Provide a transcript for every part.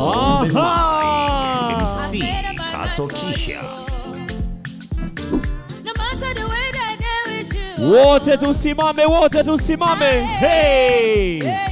Aha! MC Kato Kisha. Wote water to tusimame. Hey! hey.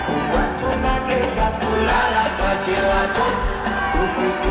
Você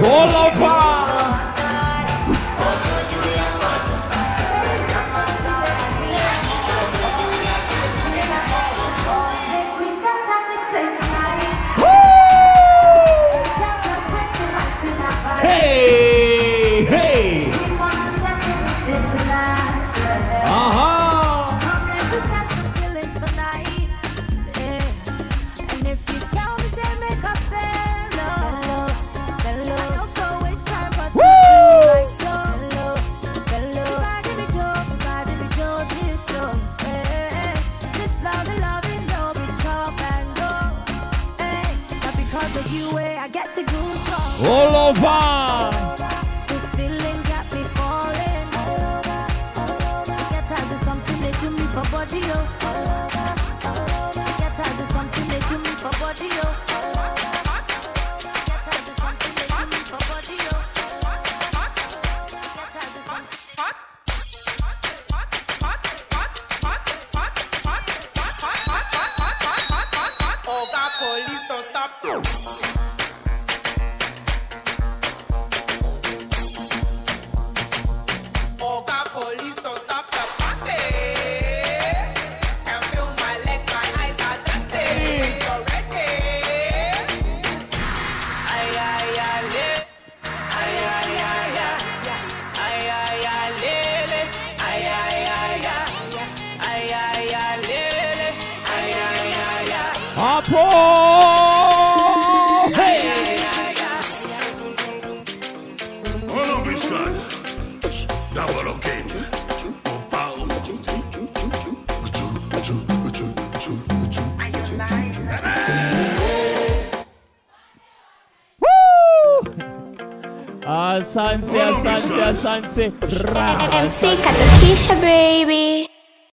我老爸。欧了吧 Apo! Hey! Ono biskan. Double okay. Asante, asante, asante. MC Kato Kisha, baby.